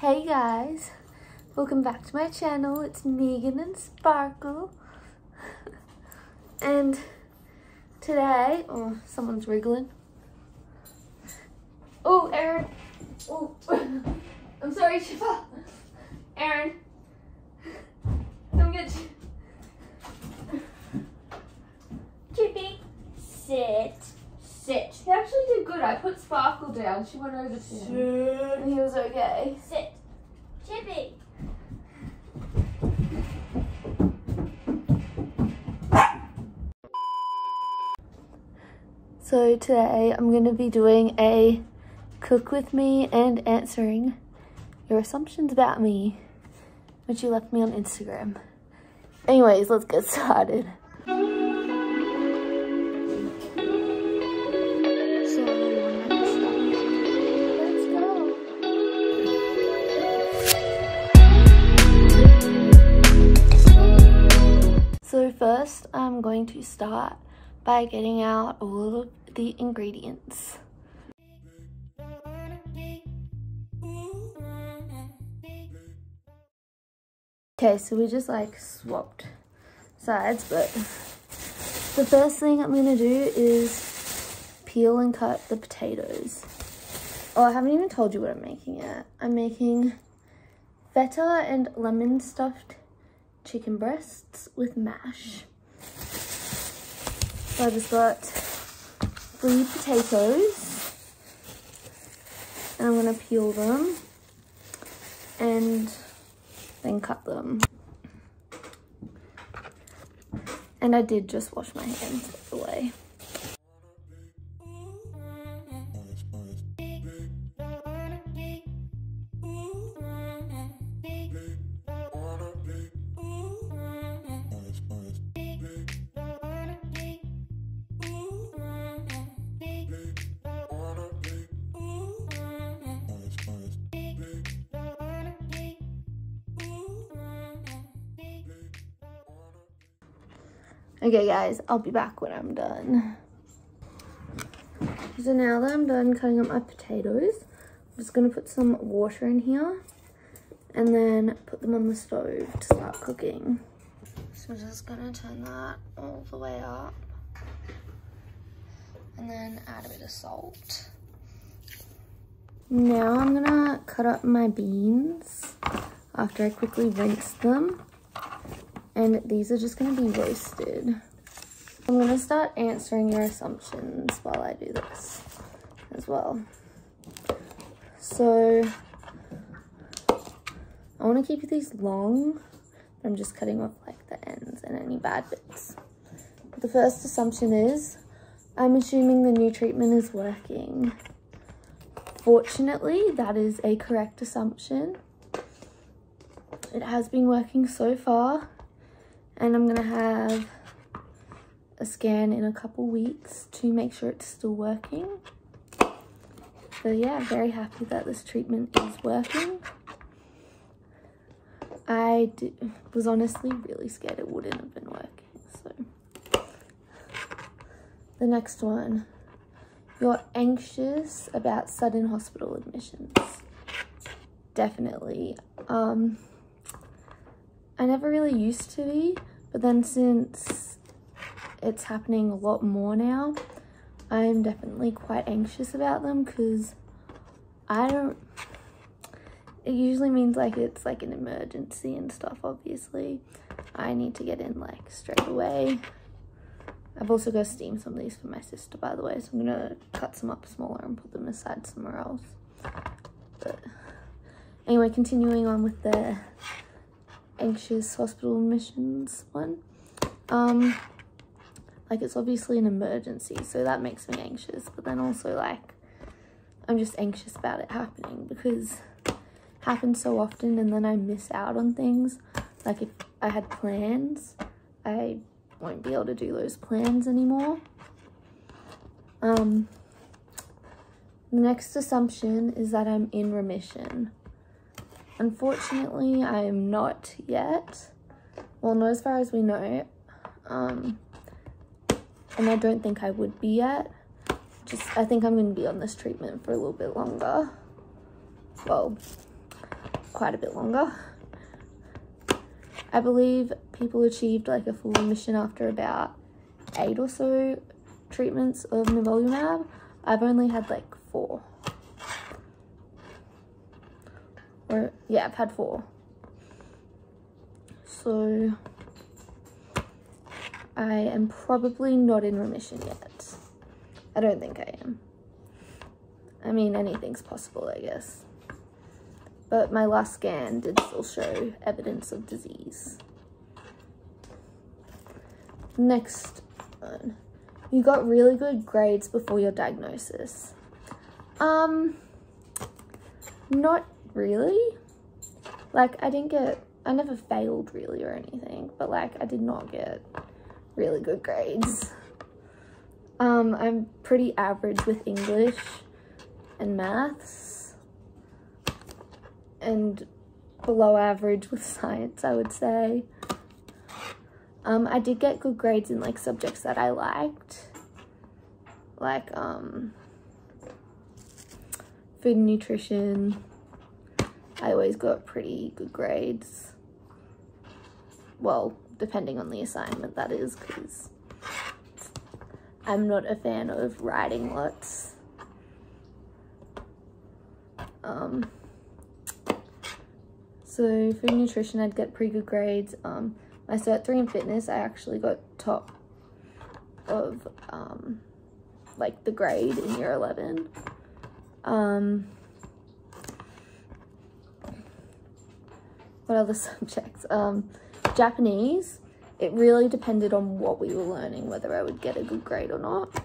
Hey guys, welcome back to my channel. It's Megan and Sparkle. and today, oh, someone's wriggling. Oh, Erin. Oh, I'm sorry, Chippa. Erin, come get you. Chippy, sit. Sit. He actually did good. I put Sparkle down. She went over to him. And he was okay. Sit. Chippy. So today I'm going to be doing a cook with me and answering your assumptions about me, which you left me on Instagram. Anyways, let's get started. First, I'm um, going to start by getting out all of the ingredients. Okay, so we just like swapped sides, but the first thing I'm gonna do is peel and cut the potatoes. Oh, I haven't even told you what I'm making yet. I'm making feta and lemon stuffed chicken breasts with mash. So I just got three potatoes and I'm gonna peel them and then cut them. And I did just wash my hands by Okay guys, I'll be back when I'm done. So now that I'm done cutting up my potatoes, I'm just gonna put some water in here and then put them on the stove to start cooking. So I'm just gonna turn that all the way up and then add a bit of salt. Now I'm gonna cut up my beans after I quickly rinse them and these are just going to be roasted. I'm going to start answering your assumptions while I do this as well. So, I want to keep these long, but I'm just cutting off like the ends and any bad bits. The first assumption is, I'm assuming the new treatment is working. Fortunately, that is a correct assumption. It has been working so far and I'm gonna have a scan in a couple weeks to make sure it's still working. So yeah, very happy that this treatment is working. I was honestly really scared it wouldn't have been working, so. The next one, you're anxious about sudden hospital admissions. Definitely. Um, I never really used to be, but then since it's happening a lot more now, I'm definitely quite anxious about them because I don't, it usually means like it's like an emergency and stuff, obviously. I need to get in like straight away. I've also got to steam some of these for my sister, by the way, so I'm going to cut some up smaller and put them aside somewhere else. But anyway, continuing on with the anxious hospital admissions one. Um, like it's obviously an emergency, so that makes me anxious. But then also like, I'm just anxious about it happening because it happens so often and then I miss out on things. Like if I had plans, I won't be able to do those plans anymore. Um, the next assumption is that I'm in remission. Unfortunately, I am not yet. Well, not as far as we know. Um, and I don't think I would be yet. Just, I think I'm going to be on this treatment for a little bit longer. Well, quite a bit longer. I believe people achieved like a full remission after about eight or so treatments of nivolumab. I've only had like four. Or, yeah, I've had four. So, I am probably not in remission yet. I don't think I am. I mean, anything's possible, I guess. But my last scan did still show evidence of disease. Next one. You got really good grades before your diagnosis. Um, not really. Like, I didn't get, I never failed really or anything, but like, I did not get really good grades. Um, I'm pretty average with English and maths and below average with science, I would say. Um, I did get good grades in like subjects that I liked, like um, food and nutrition. I always got pretty good grades. Well, depending on the assignment that is, because I'm not a fan of writing lots. Um, so food and nutrition, I'd get pretty good grades. Um, my cert 3 in fitness, I actually got top of, um, like, the grade in year 11. Um, what other subjects? Um, Japanese, it really depended on what we were learning, whether I would get a good grade or not.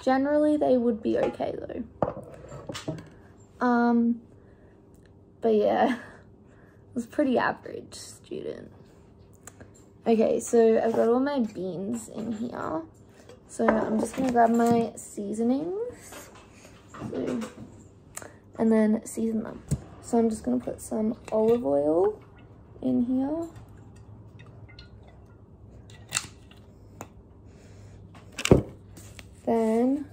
Generally, they would be okay though. Um, but yeah, I was pretty average student. Okay, so I've got all my beans in here. So I'm just gonna grab my seasonings so, and then season them. So I'm just gonna put some olive oil in here. Then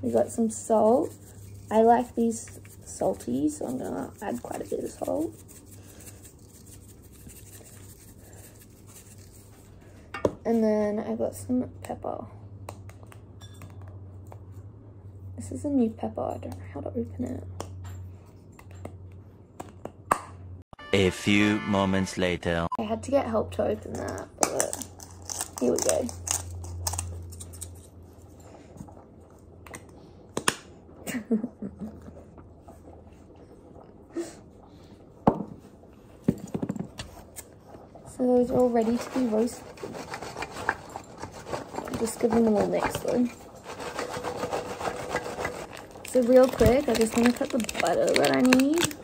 we got some salt. I like these salty, so I'm gonna add quite a bit of salt. And then I got some pepper. This is a new pepper, I don't know how to open it. A few moments later. I had to get help to open that, but here we go. so those are all ready to be roasted. I'm just giving them all mixed though. So real quick, I just want to cut the butter that I need.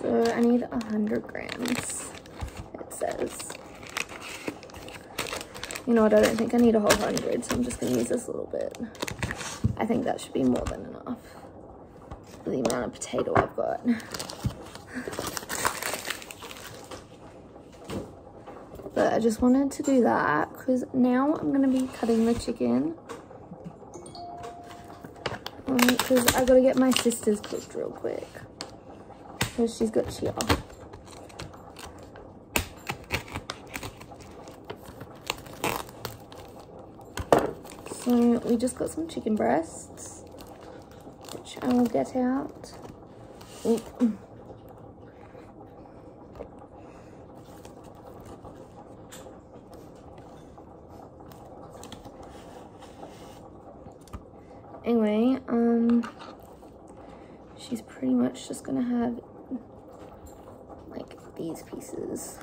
So I need 100 grams, it says. You know what, I don't think I need a whole hundred, so I'm just gonna use this a little bit. I think that should be more than enough for the amount of potato I've got. But I just wanted to do that because now I'm gonna be cutting the chicken. Because um, I gotta get my sister's cooked real quick because she's got chia. So we just got some chicken breasts, which I will get out. Oop. Anyway, um, she's pretty much just gonna have these pieces.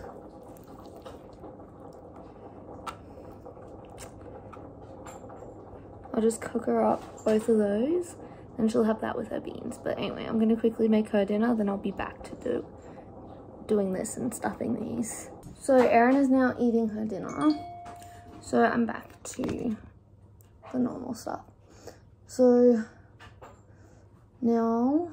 I'll just cook her up both of those and she'll have that with her beans. But anyway, I'm going to quickly make her dinner, then I'll be back to do doing this and stuffing these. So Erin is now eating her dinner. So I'm back to the normal stuff. So now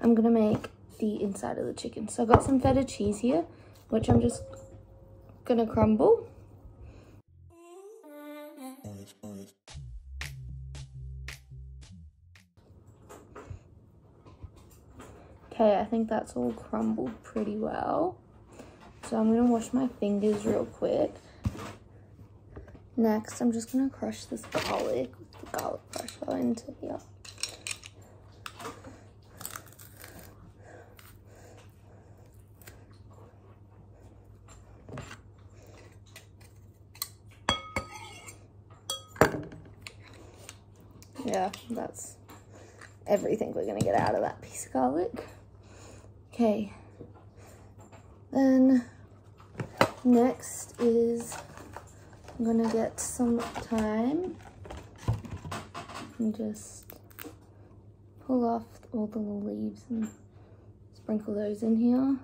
I'm gonna make the inside of the chicken. So I've got some feta cheese here, which I'm just gonna crumble. Okay, I think that's all crumbled pretty well. So I'm gonna wash my fingers real quick. Next, I'm just gonna crush this garlic with the garlic crusher into here. Yeah, that's everything we're gonna get out of that piece of garlic. Okay. Then next is I'm gonna get some thyme and just pull off all the leaves and sprinkle those in here.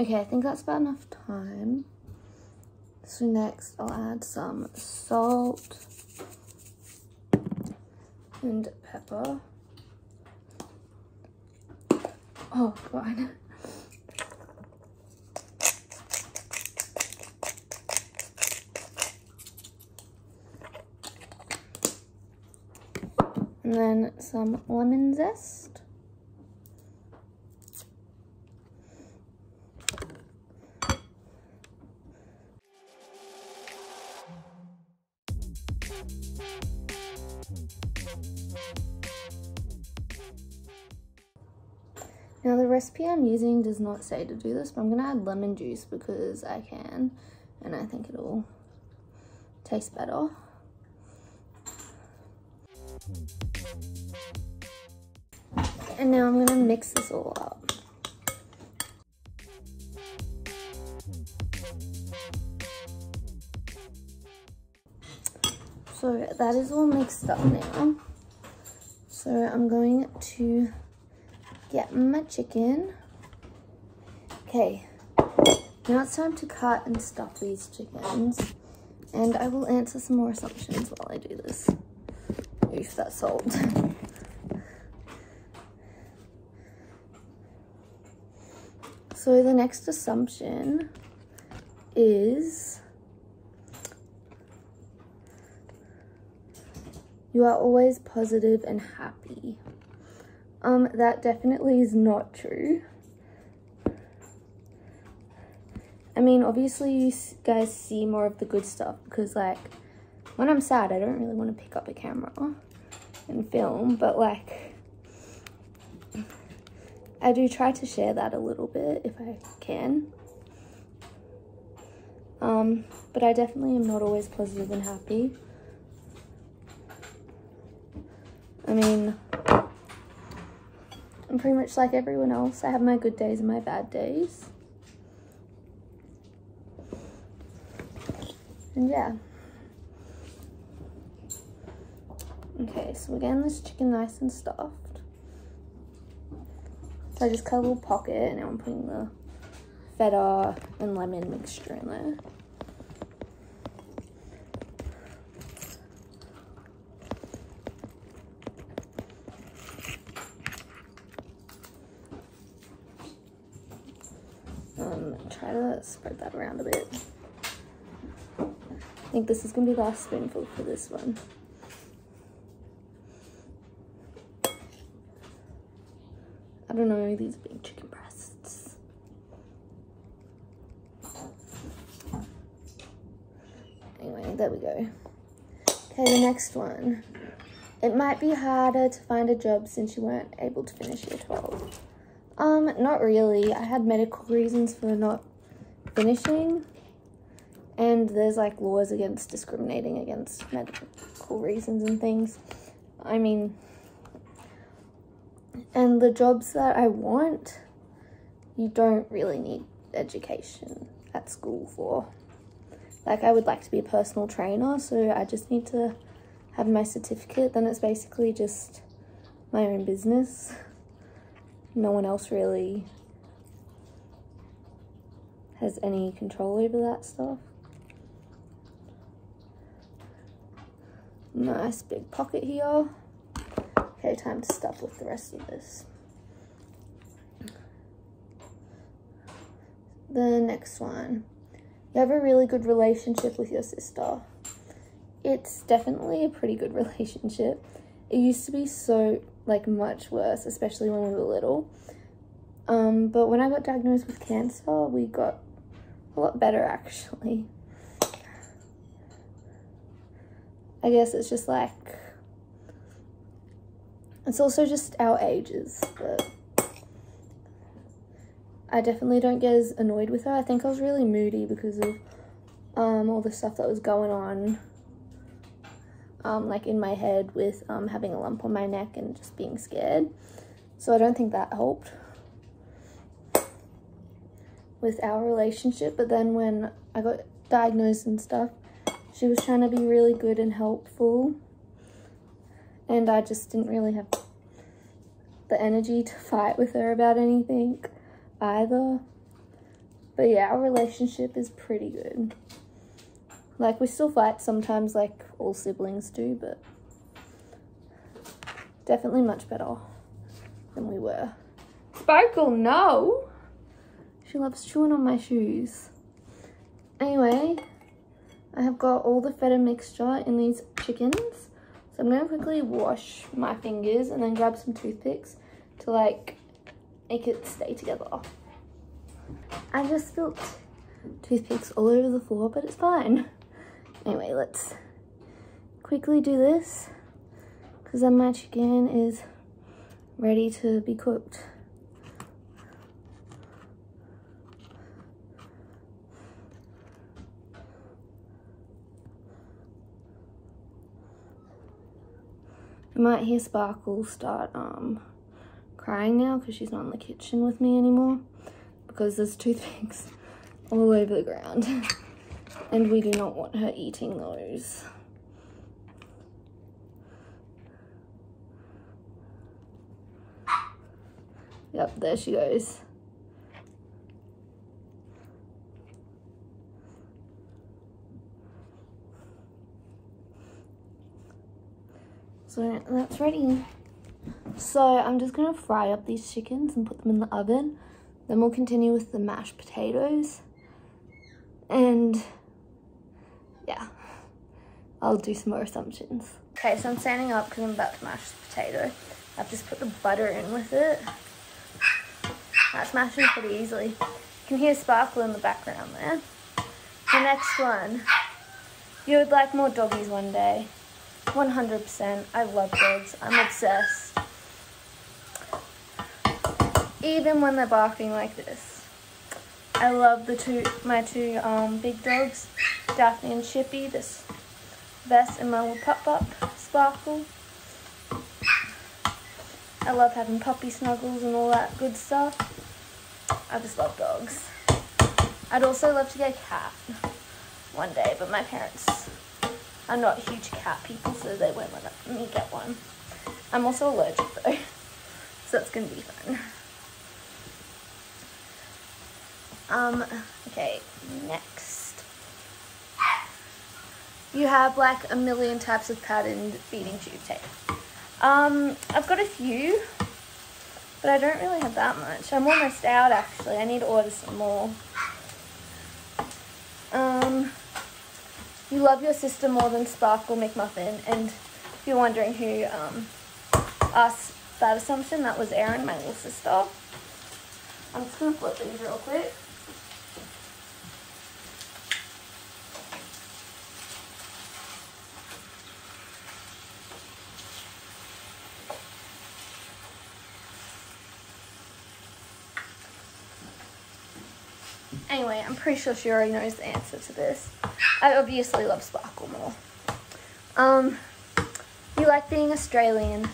Okay, I think that's about enough thyme. So next I'll add some salt and pepper. Oh god. And then some lemon zest. Recipe I'm using does not say to do this, but I'm gonna add lemon juice because I can, and I think it'll taste better. And now I'm gonna mix this all up. So that is all mixed up now. So I'm going to get my chicken. Okay, now it's time to cut and stuff these chickens. And I will answer some more assumptions while I do this. Oof, that salt. so the next assumption is you are always positive and happy. Um, that definitely is not true. I mean, obviously you guys see more of the good stuff because like when I'm sad, I don't really want to pick up a camera and film, but like I do try to share that a little bit if I can. Um, but I definitely am not always positive and happy. I mean, pretty much like everyone else. I have my good days and my bad days. And yeah. Okay, so we're getting this chicken nice and stuffed. So I just cut a little pocket and now I'm putting the feta and lemon mixture in there. Um, try to spread that around a bit. I think this is gonna be the last spoonful for this one. I don't know these big chicken breasts. Anyway, there we go. Okay, the next one. It might be harder to find a job since you weren't able to finish your 12. Um, not really. I had medical reasons for not finishing. And there's like laws against discriminating against medical reasons and things. I mean, and the jobs that I want, you don't really need education at school for. Like I would like to be a personal trainer, so I just need to have my certificate. Then it's basically just my own business. No one else really has any control over that stuff. Nice big pocket here. Okay, time to stuff with the rest of this. The next one. You have a really good relationship with your sister. It's definitely a pretty good relationship. It used to be so, like, much worse, especially when we were little. Um, but when I got diagnosed with cancer, we got a lot better, actually. I guess it's just like, it's also just our ages, but I definitely don't get as annoyed with her. I think I was really moody because of um, all the stuff that was going on, um, like in my head with um, having a lump on my neck and just being scared. So I don't think that helped with our relationship. But then when I got diagnosed and stuff, she was trying to be really good and helpful. And I just didn't really have the energy to fight with her about anything either. But yeah, our relationship is pretty good. Like, we still fight sometimes, like all siblings do, but definitely much better than we were. Sparkle, no! She loves chewing on my shoes. Anyway, I have got all the feta mixture in these chickens. So I'm going to quickly wash my fingers and then grab some toothpicks to like make it stay together. I just spilled toothpicks all over the floor, but it's fine. Anyway, let's quickly do this because then my chicken is ready to be cooked. You might hear Sparkle start um, crying now because she's not in the kitchen with me anymore because there's toothpicks all over the ground and we do not want her eating those. Yep, there she goes. So that's ready. So I'm just gonna fry up these chickens and put them in the oven. Then we'll continue with the mashed potatoes. And yeah, I'll do some more assumptions. Okay, so I'm standing up because I'm about to mash the potato. I've just put the butter in with it. That's mashing pretty easily. You can hear sparkle in the background there. The next one. You would like more doggies one day. 100%. I love dogs. I'm obsessed. Even when they're barking like this. I love the two, my two um, big dogs, Daphne and Chippy, this vest and my little pup-pup, Sparkle. I love having puppy snuggles and all that good stuff. I just love dogs. I'd also love to get a cat one day, but my parents I'm not huge cat people, so they won't let me get one. I'm also allergic though, so that's gonna be fun. Um, okay, next. You have like a million types of patterned feeding tube tape. Um, I've got a few, but I don't really have that much. I'm almost out actually. I need to order some more. You love your sister more than Sparkle McMuffin. And if you're wondering who um, asked that assumption, that was Erin, my little sister. I'm just going to flip these real quick. Anyway, I'm pretty sure she already knows the answer to this. I obviously love Sparkle more. Um, you like being Australian?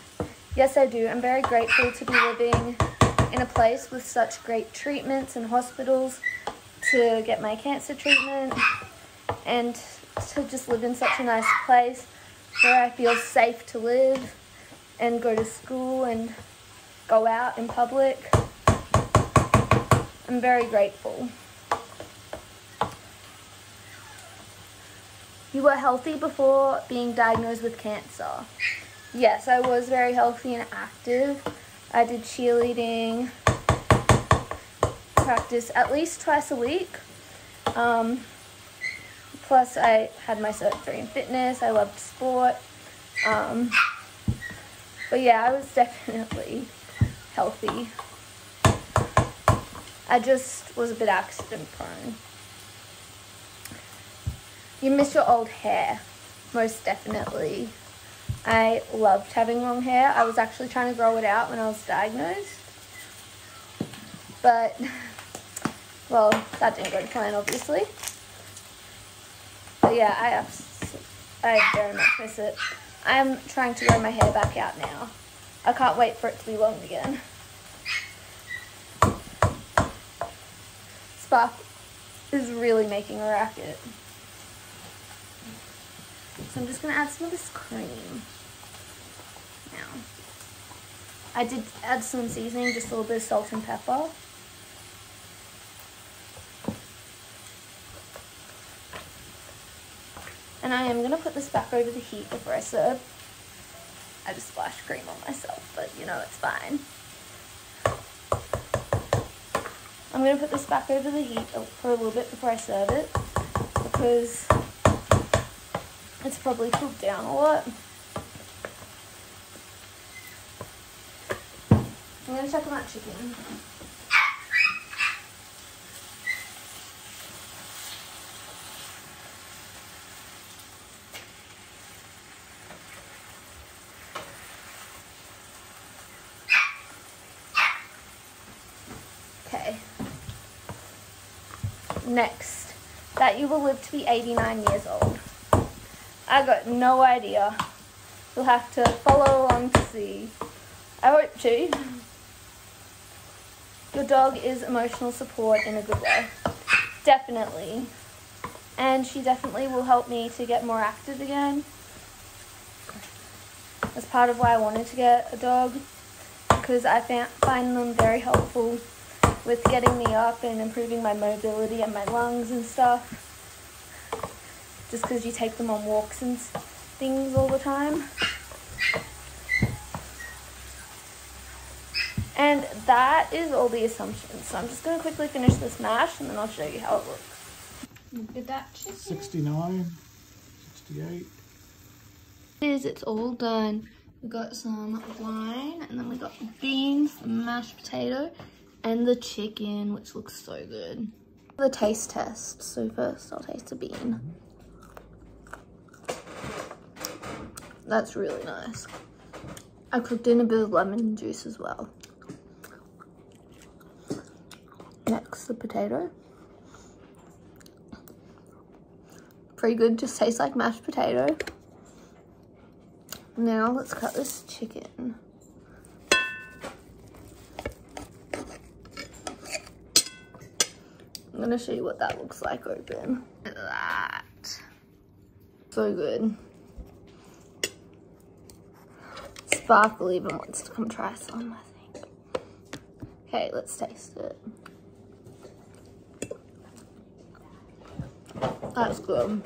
Yes, I do. I'm very grateful to be living in a place with such great treatments and hospitals to get my cancer treatment and to just live in such a nice place where I feel safe to live and go to school and go out in public. I'm very grateful. You were healthy before being diagnosed with cancer. Yes, I was very healthy and active. I did cheerleading practice at least twice a week. Um, plus, I had my three in fitness. I loved sport. Um, but yeah, I was definitely healthy. I just was a bit accident prone. You miss your old hair, most definitely. I loved having long hair. I was actually trying to grow it out when I was diagnosed. But, well, that didn't go to plan, obviously. But yeah, I, I very much miss it. I'm trying to grow my hair back out now. I can't wait for it to be long again. Spark is really making a racket. So I'm just going to add some of this cream. Now, I did add some seasoning, just a little bit of salt and pepper. And I am going to put this back over the heat before I serve. I just splashed cream on myself, but you know, it's fine. I'm going to put this back over the heat for a little bit before I serve it because it's probably cooked down a lot. I'm going to check on that chicken. Okay. Next, that you will live to be 89 years old. I got no idea. You'll have to follow along to see. I hope to. Your dog is emotional support in a good way. Definitely. And she definitely will help me to get more active again. That's part of why I wanted to get a dog. Because I find them very helpful with getting me up and improving my mobility and my lungs and stuff. Just because you take them on walks and things all the time. And that is all the assumptions. So I'm just going to quickly finish this mash and then I'll show you how it looks. Look at that chicken. 69, 68. It is, it's all done. We got some wine and then we got beans, mashed potato, and the chicken, which looks so good. The taste test. So first I'll taste the bean. That's really nice. I cooked in a bit of lemon juice as well. Next, the potato. Pretty good, just tastes like mashed potato. Now let's cut this chicken. I'm gonna show you what that looks like open. Look at that. So good. Sparkle even wants to come try some, I think. Okay, let's taste it. That's good.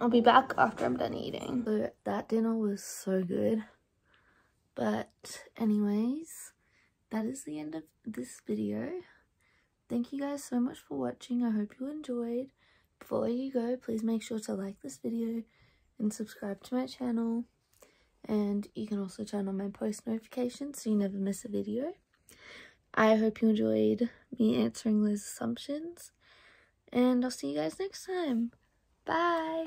I'll be back after I'm done eating. So that dinner was so good. But anyways, that is the end of this video. Thank you guys so much for watching. I hope you enjoyed. Before you go, please make sure to like this video and subscribe to my channel. And you can also turn on my post notifications so you never miss a video. I hope you enjoyed me answering those assumptions. And I'll see you guys next time. Bye.